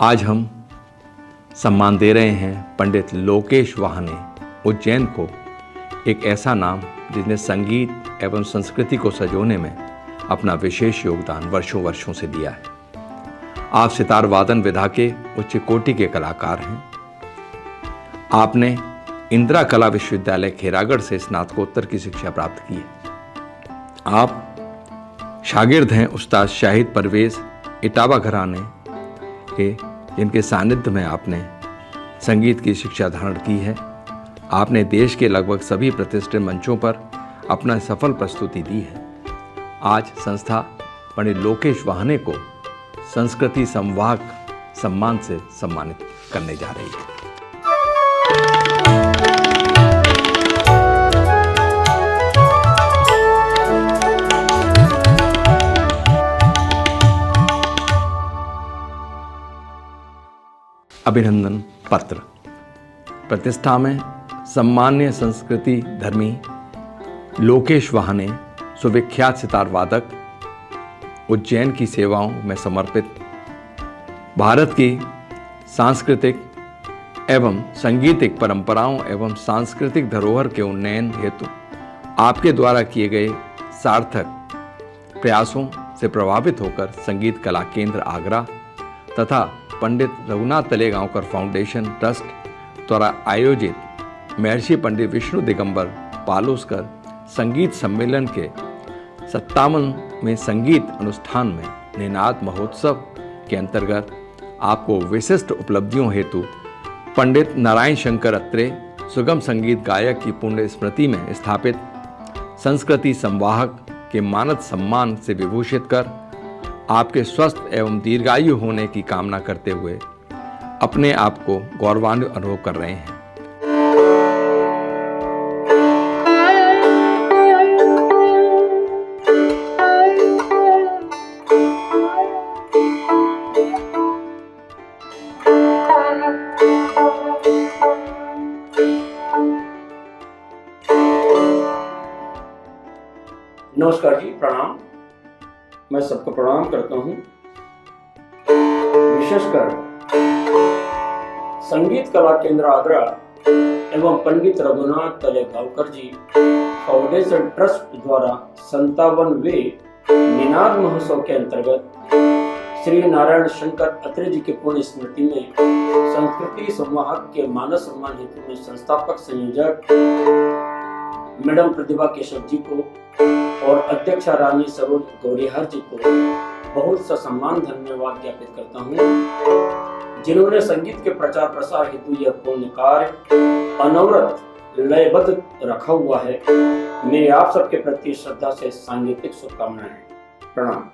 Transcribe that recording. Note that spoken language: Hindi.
आज हम सम्मान दे रहे हैं पंडित लोकेश वाहने उज्जैन को, एक ऐसा नाम जिसने संगीत एवं संस्कृति को सजोने में अपना विशेष योगदान वर्षों वर्षों से दिया है। आप सितार वादन विधा के उच्च कोटि के कलाकार हैं। आपने इंदिरा कला विश्वविद्यालय खेरागढ़ से स्नातकोत्तर की शिक्षा प्राप्त की है। आप शागिर्द हैं उस्ताद शाहिद परवेज इटावा घराने के जिनके सानिध्य में आपने संगीत की शिक्षा धारण की है। आपने देश के लगभग सभी प्रतिष्ठित मंचों पर अपना सफल प्रस्तुति दी है। आज संस्था पंडित लोकेश वाहने को संस्कृति संवाहक सम्मान से सम्मानित करने जा रही है। अभिनंदन पत्र। प्रतिष्ठा में सम्मान्य संस्कृति धर्मी लोकेश वाहने, सुविख्यात सितार वादक, उज्जैन की सेवाओं में समर्पित, भारत की सांस्कृतिक एवं संगीतिक परंपराओं एवं सांस्कृतिक धरोहर के उन्नयन हेतु आपके द्वारा किए गए सार्थक प्रयासों से प्रभावित होकर संगीत कला केंद्र आगरा तथा पंडित रघुनाथ तलेगांवकर फाउंडेशन ट्रस्ट द्वारा आयोजित महर्षि पंडित विष्णु दिगंबर पालोस्कर संगीत सम्मेलन के सत्तावन में संगीत अनुष्ठान में निनाद महोत्सव के अंतर्गत आपको विशिष्ट उपलब्धियों हेतु पंडित नारायण शंकर अत्रे, सुगम संगीत गायक की पुण्य स्मृति में स्थापित संस्कृति संवाहक के मानद सम्मान से विभूषित कर आपके स्वस्थ एवं दीर्घायु होने की कामना करते हुए अपने आप को गौरवान्वित अनुभव कर रहे हैं। नमस्कार जी, प्रणाम। मैं सबको प्रणाम करता हूँ। विशेषकर संगीत कला केंद्र आगरा एवं पंडित रघुनाथ तलेगांवकर जी फाउंडेशन ट्रस्ट द्वारा संतावन वे निनाद महोत्सव के अंतर्गत श्री नारायण शंकर अत्रे जी के पूर्ण स्मृति में संस्कृति संवाहक के मानस सम्मान हेतु में संस्थापक संयोजक मैडम प्रतिभा केशव जी को और अध्यक्ष रानी सरोज गौरीहर जी को बहुत सा सम्मान धन्यवाद ज्ञापित करता हूँ, जिन्होंने संगीत के प्रचार प्रसार हेतु यह पुण्य कार्य अनवरत लयबद्ध रखा हुआ है। मेरे आप सबके प्रति श्रद्धा से सांगीतिक शुभकामनाएँ, प्रणाम।